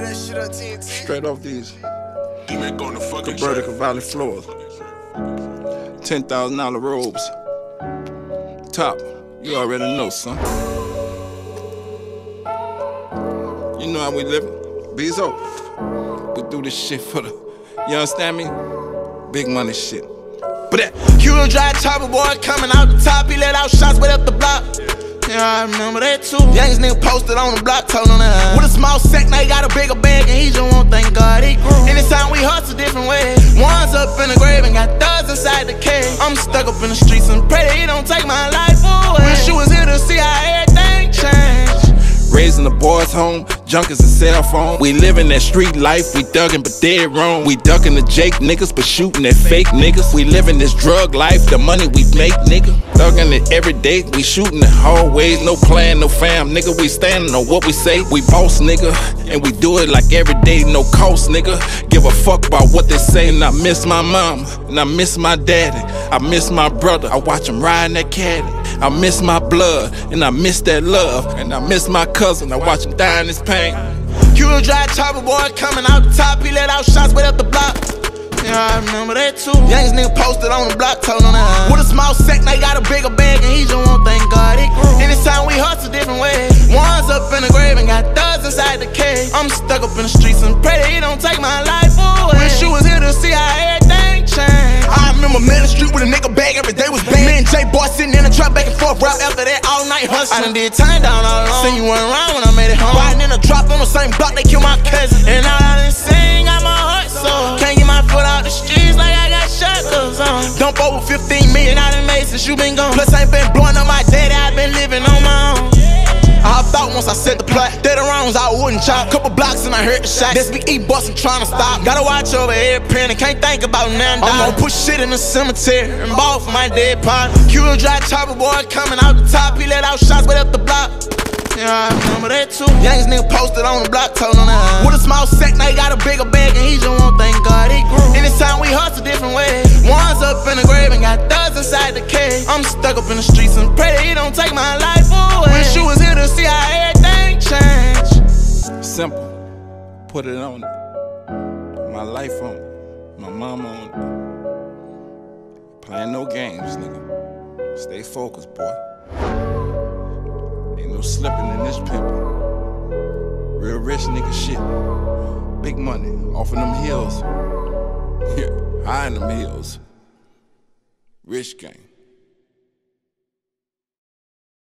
Straight off these D-Mac on the fucking Vertical Valley floors. $10,000 robes. Top, you already know, son. You know how we living. Bezo. We do this shit for the, you understand me? Big money shit. But that Hero drive chopper boy coming out the top, he let out shots way up the block. Yeah, I remember that too. Youngest nigga posted on the block, told on that. Uh, with a small sack, now he got a bigger bag, and he just won't thank God he grew. Anytime we hustle different ways. One's up in the grave and got thugs inside the cave. I'm stuck up in the streets and pray that he don't take my life Raising the boys home, junk is a cell phone. We living that street life, we thuggin' but dead wrong. We ducking the Jake niggas, but shooting at fake niggas. We living this drug life, the money we make, nigga. Thuggin' it every day, we shooting the hallways, no plan, no fam, nigga. We standing on what we say, we boss, nigga. And we do it like every day, no cost, nigga. Give a fuck about what they say, and I miss my mama, and I miss my daddy. I miss my brother, I watch him riding that caddy. I miss my blood, and I miss that love, and I miss my cousin. I watch him die in his pain. Hero drive chopper boy coming out the top, he let out shots way up the block. Yeah, I remember that too. Youngest nigga posted on the block, told on that. With a small sack, they got a bigger bag, and he just won't thank God he grew. Anytime we hustle different ways. One's up in the grave and got thugs inside the cave. I'm stuck up in the streets and pray that he don't take my life hustling. I done did time down all alone. Seen you weren't around when I made it home. Riding in a drop on the same block, they killed my cousin. And all I done sing, got my heart sore. Can't get my foot out the streets like I got shackles on. Dump over 15 million I done made since you been gone. Plus, I ain't been blowing up my around chop. Couple blocks and I heard the shot. This big E bustin' trying to stop. Gotta watch over every penny. Can't think about nothing. I'm gonna push shit in the cemetery and ball for my dead partner. Hero drive chopper boy coming out the top. He let out shots way up the block. Yeah, I remember that too. Youngest nigga posted on the block, told on that. With a small sack, now he got a bigger bag, and he just won't thank God he grew. Anytime we hustle different ways. One's up in the grave and got thugs inside the cave. I'm stuck up in the streets and pray that he don't take my life away. Wish you was here to see how I. Simple. Put it on. My life on it. My mama on it. Playing no games, nigga. Stay focused, boy. Ain't no slipping in this pimpin'. Real rich nigga shit. Big money off of them hills. High in them hills. Rich gang.